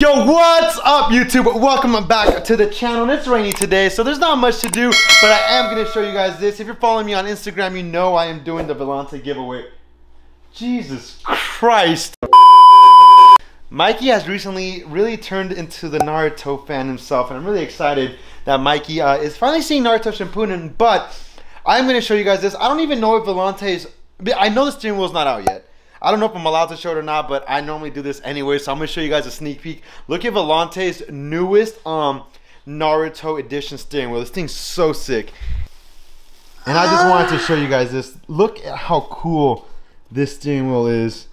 Yo, what's up YouTube? Welcome back to the channel. It's rainy today, so there's not much to do, but I am gonna show you guys this. If you're following me on Instagram, you know I am doing the Volante giveaway. Jesus Christ. Mikey has recently really turned into the Naruto fan himself, and I'm really excited that Mikey uh, is finally seeing Naruto Shippuden, but I'm gonna show you guys this. I don't even know if Volante's, I know the steering wheel's not out yet. I don't know if I'm allowed to show it or not, but I normally do this anyway, so I'm gonna show you guys a sneak peek. Look at Volante's newest um Naruto edition steering wheel. This thing's so sick. And I just wanted to show you guys this. Look at how cool this steering wheel is.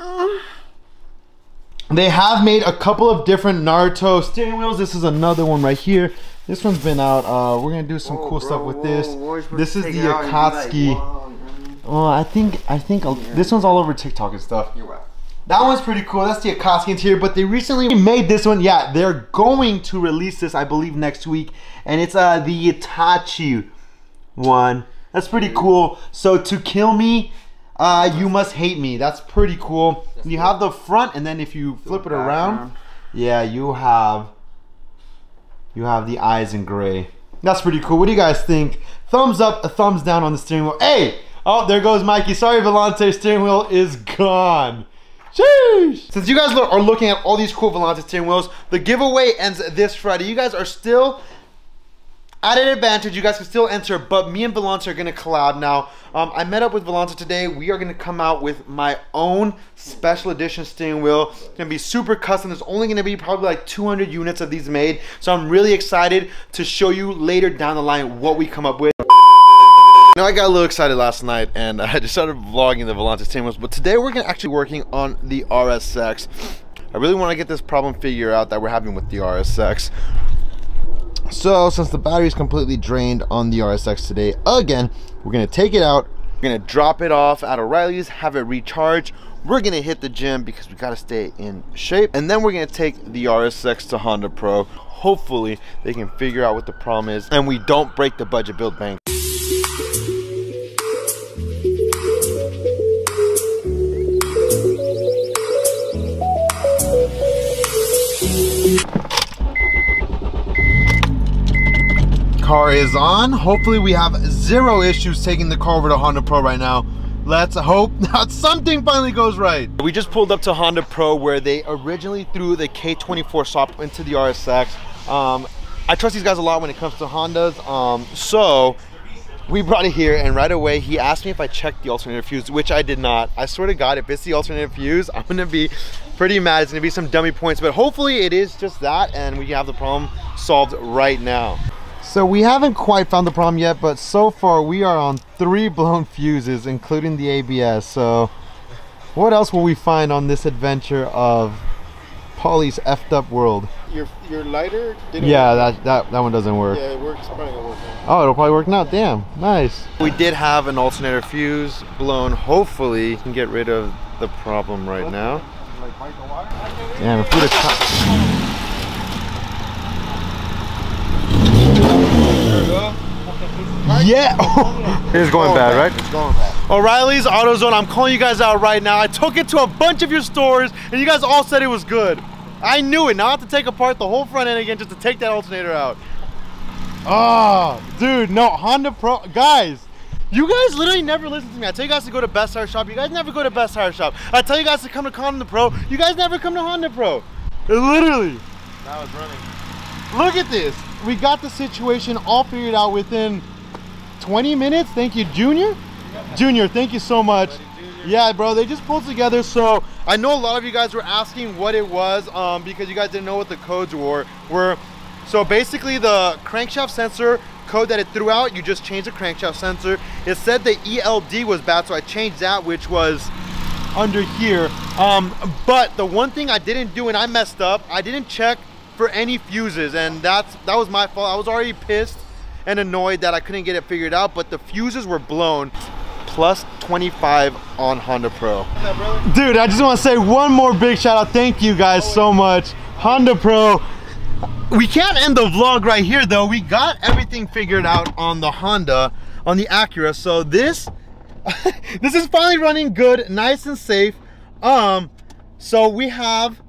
They have made a couple of different Naruto steering wheels. This is another one right here. This one's been out. Uh, we're gonna do some Whoa, cool bro, stuff with whoa, this. This is the to take it out and be like, Akatsuki. "Whoa. Oh, I think I think I'll- this one's all over TikTok and stuff. You're welcome. That one's pretty cool. That's the Akatsuki interior, but they recently made this one. Yeah, they're going to release this, I believe, next week, and it's uh the Itachi one. That's pretty cool. So to kill me, uh, you must hate me. That's pretty cool. You have the front, and then if you flip it around, background. yeah, you have you have the eyes in gray. That's pretty cool. What do you guys think? Thumbs up, a thumbs down on the steering wheel. Hey! Oh, there goes Mikey. Sorry, Volante steering wheel is gone. Sheesh! Since you guys are looking at all these cool Volante steering wheels, the giveaway ends this Friday. You guys are still at an advantage. You guys can still enter, but me and Volante are gonna collab now. Um, I met up with Volante today. We are gonna come out with my own special edition steering wheel. It's gonna be super custom. There's only gonna be probably like 200 units of these made. So I'm really excited to show you later down the line what we come up with. Now I got a little excited last night and I just started vlogging the Volante steering but today we're gonna actually working on the RSX. I really want to get this problem figure out that we're having with the RSX. So since the battery is completely drained on the RSX today, again, we're gonna take it out, we're gonna drop it off at O'Reilly's, have it recharge. We're gonna hit the gym because we gotta stay in shape. And then we're gonna take the RSX to Honda Pro. Hopefully they can figure out what the problem is and we don't break the budget build bank. Car is on. Hopefully we have zero issues taking the car over to Honda Pro right now. Let's hope that something finally goes right. We just pulled up to Honda Pro where they originally threw the K24 swap into the RSX. Um, I trust these guys a lot when it comes to Hondas. Um, so we brought it here and right away he asked me if I checked the alternator fuse, which I did not. I swear to God, if it's the alternator fuse, I'm gonna be pretty mad. It's gonna be some dummy points, but hopefully it is just that and we have the problem solved right now. So we haven't quite found the problem yet, but so far we are on three blown fuses, including the ABS. So what else will we find on this adventure of Polly's effed up world? Your your lighter didn't Yeah, work. that, that, that one doesn't work. yeah, it works. Probably gonna work. now. Oh, it'll probably work now. Damn, nice. We did have an alternator fuse blown. Hopefully, we can get rid of the problem right now. Damn, if we'd have caught- Yeah, it's going bad, right? It's going bad. O'Reilly's AutoZone, I'm calling you guys out right now. I took it to a bunch of your stores and you guys all said it was good. I knew it. Now I have to take apart the whole front end again just to take that alternator out. Oh, dude, no, Honda Pro. Guys, you guys literally never listen to me. I tell you guys to go to Best Tire Shop. You guys never go to Best Tire Shop. I tell you guys to come to Honda Pro. You guys never come to Honda Pro. Literally. Now it's running. Look at this. We got the situation all figured out within 20 minutes. Thank you, Junior. Junior, thank you so much. Yeah, bro, they just pulled together. So I know a lot of you guys were asking what it was um, because you guys didn't know what the codes were. Were so basically the crankshaft sensor code that it threw out, you just changed the crankshaft sensor. It said the ELD was bad, so I changed that, which was under here. Um, but the one thing I didn't do and I messed up, I didn't check for any fuses, and that's that was my fault. I was already pissed and annoyed that I couldn't get it figured out, but the fuses were blown. Plus 25 on Honda Pro. Dude, I just want to say one more big shout out. Thank you guys so much. Honda Pro. We can't end the vlog right here though. We got everything figured out on the Honda, on the Acura. So this, this is finally running good, nice and safe. Um, so we have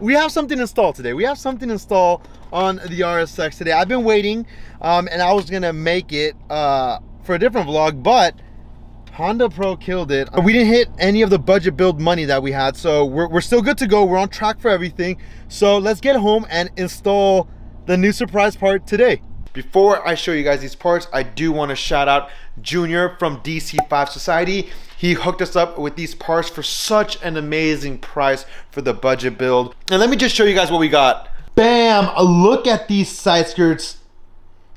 we have something installed today. We have something installed on the RSX today. I've been waiting, um, and I was gonna make it uh, for a different vlog, but Honda Pro killed it. We didn't hit any of the budget build money that we had, so we're, we're still good to go. We're on track for everything. So let's get home and install the new surprise part today. Before I show you guys these parts, I do want to shout out Junior from DC5 Society. He hooked us up with these parts for such an amazing price for the budget build. And let me just show you guys what we got. Bam! Look at these side skirts.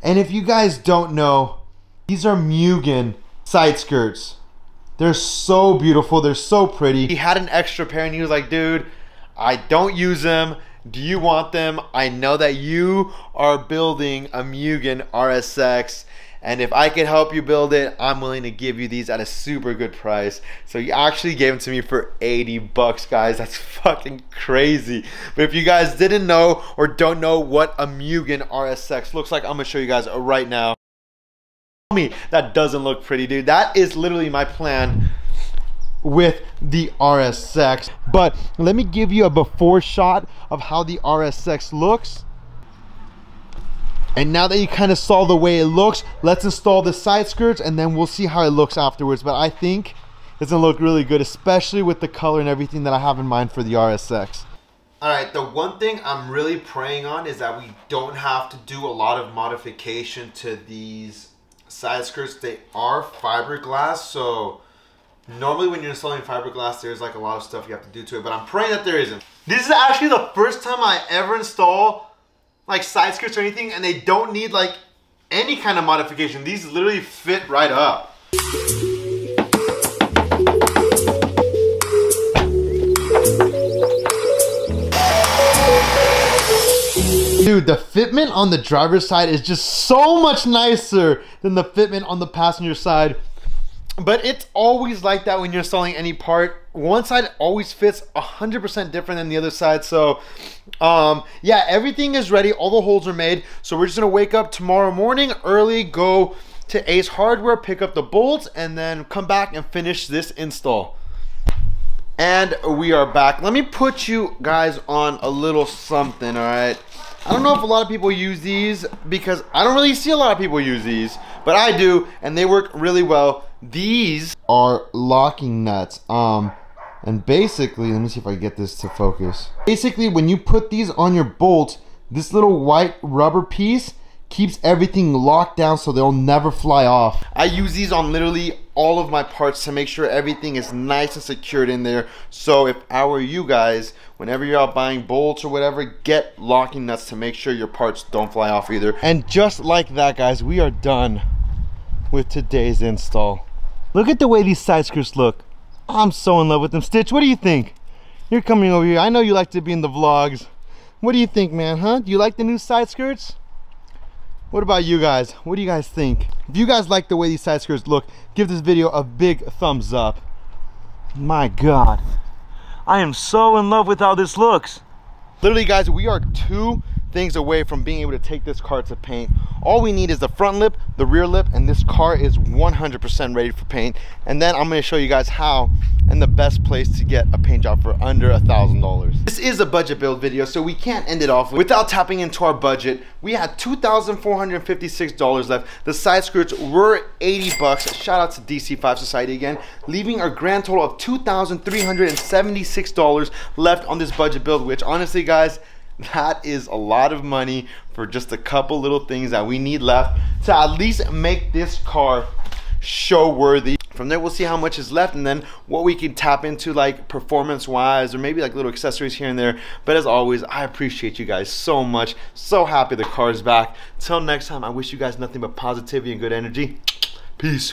And if you guys don't know, these are Mugen side skirts. They're so beautiful. They're so pretty. He had an extra pair and he was like, dude, I don't use them. Do you want them? I know that you are building a Mugen RSX and if I can help you build it, I'm willing to give you these at a super good price. So you actually gave them to me for 80 bucks, guys. That's fucking crazy. But if you guys didn't know or don't know what a Mugen RSX looks like, I'm gonna show you guys right now. Me, that doesn't look pretty, dude. That is literally my plan with the RSX. But let me give you a before shot of how the RSX looks. And now that you kind of saw the way it looks, let's install the side skirts and then we'll see how it looks afterwards. But I think it's gonna look really good, especially with the color and everything that I have in mind for the RSX. All right, the one thing I'm really praying on is that we don't have to do a lot of modification to these side skirts. They are fiberglass, so normally when you're installing fiberglass, there's like a lot of stuff you have to do to it, but I'm praying that there isn't. This is actually the first time I ever install like side skirts or anything, and they don't need like any kind of modification. These literally fit right up. Dude, the fitment on the driver's side is just so much nicer than the fitment on the passenger side. But it's always like that when you're selling any part. One side always fits 100% different than the other side. So, um, yeah, everything is ready. All the holes are made. So we're just going to wake up tomorrow morning early, go to Ace Hardware, pick up the bolts, and then come back and finish this install. And we are back. Let me put you guys on a little something, all right? I don't know if a lot of people use these because I don't really see a lot of people use these, but I do, and they work really well. These are locking nuts. Um, and basically, let me see if I get this to focus. Basically, when you put these on your bolt, this little white rubber piece keeps everything locked down so they'll never fly off. I use these on literally all of my parts to make sure everything is nice and secured in there. So if I were you guys, whenever you're out buying bolts or whatever, get locking nuts to make sure your parts don't fly off either. And just like that, guys, we are done with today's install. Look at the way these side skirts look. I'm so in love with them. Stitch, what do you think? You're coming over here. I know you like to be in the vlogs. What do you think, man, huh? Do you like the new side skirts? What about you guys? What do you guys think? If you guys like the way these side skirts look, give this video a big thumbs up. My God, I am so in love with how this looks. Literally guys, we are two things away from being able to take this car to paint. All we need is the front lip, the rear lip, and this car is 100% ready for paint. And then I'm gonna show you guys how and the best place to get a paint job for under a thousand dollars. This is a budget build video, so we can't end it off without tapping into our budget. We had $2,456 left. The side skirts were 80 bucks. Shout out to DC5 Society again, leaving a grand total of $2,376 left on this budget build, which honestly guys, that is a lot of money for just a couple little things that we need left to at least make this car show worthy. From there we'll see how much is left and then what we can tap into like performance wise or maybe like little accessories here and there. But as always i appreciate you guys so much. So happy the car is back. Till next time i wish you guys nothing but positivity and good energy. Peace